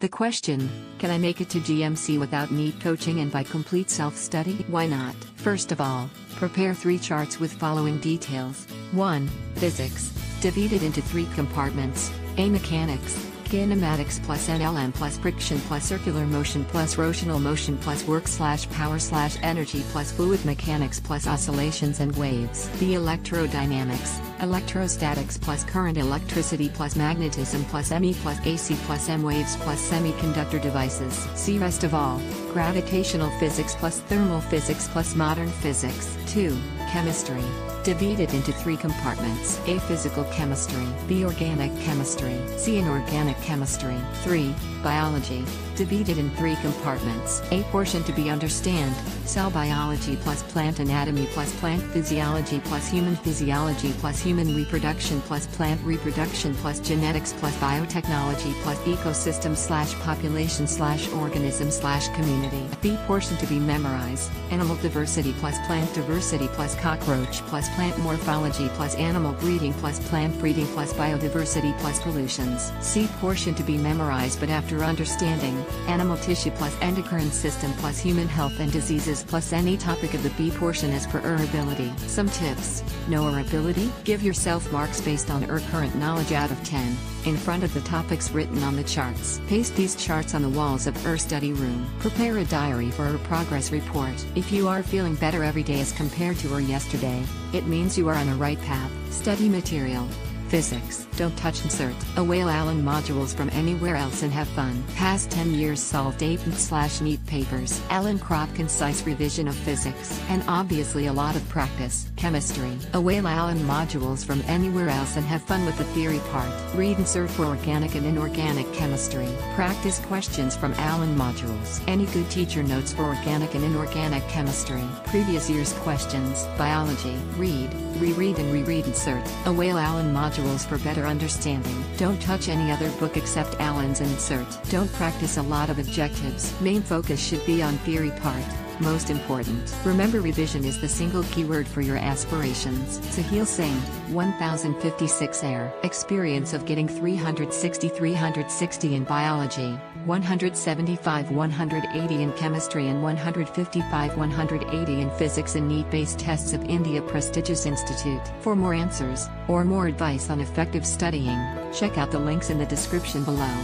The question Can I make it to GMC without NEET coaching and by complete self study? Why not? First of all, prepare three charts with following details 1. Physics, divided into three compartments A. Mechanics, kinematics plus NLM plus friction plus circular motion plus rotational motion plus work slash power slash energy plus fluid mechanics plus oscillations and waves. The electrodynamics, electrostatics plus current electricity plus magnetism plus ME plus AC plus M waves plus semiconductor devices. See rest of all, gravitational physics plus thermal physics plus modern physics. 2. Chemistry divided into three compartments A. Physical chemistry, B. Organic chemistry, C. Inorganic chemistry. 3. Biology, divided in three compartments A. Portion to be understand, cell biology plus plant anatomy plus plant physiology plus human physiology plus human reproduction plus plant reproduction plus genetics plus biotechnology plus ecosystem slash population slash organism slash community. B. Portion to be memorized, animal diversity plus plant diversity plus cockroach plus plant morphology plus animal breeding plus plant breeding plus biodiversity plus pollutions. C portion to be memorized but after understanding, animal tissue plus endocrine system plus human health and diseases plus any topic of the B portion as per ER ability. Some tips, know ER ability? Give yourself marks based on ER current knowledge out of 10, in front of the topics written on the charts. Paste these charts on the walls of ER study room. Prepare a diary for ER progress report. If you are feeling better every day as compared to ER yesterday, it means you are on the right path. Study material. Physics. Don't touch NCERT. Away Allen modules from anywhere else and have fun. Past 10 years solved 8 slash NEET papers. Allen crop concise revision of physics. And obviously a lot of practice. Chemistry. Away Allen modules from anywhere else and have fun with the theory part. Read NCERT for organic and inorganic chemistry. Practice questions from Allen modules. Any good teacher notes for organic and inorganic chemistry. Previous year's questions. Biology. Read, reread and reread NCERT. Away Allen modules for better understanding. Don't touch any other book except Allen's NCERT. Don't practice a lot of objectives. Main focus should be on theory part. Most important. Remember revision is the single keyword for your aspirations. Sahil Singh, 1056 air. Experience of getting 360 360 in biology, 175 180 in chemistry and 155 180 in physics in NEET-based tests of India prestigious institute. For more answers, or more advice on effective studying, check out the links in the description below.